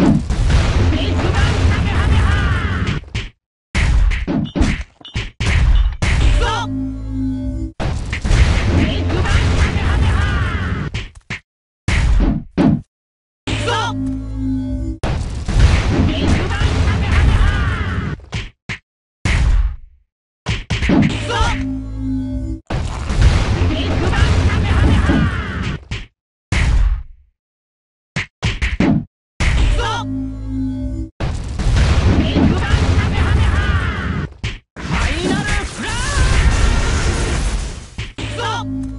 Oh! Thank you.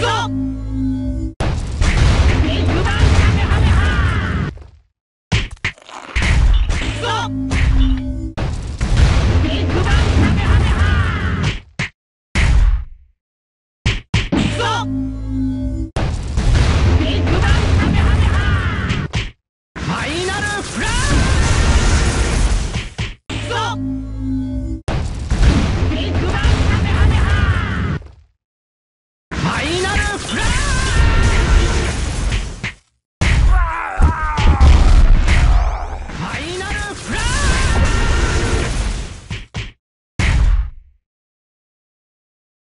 ぞ。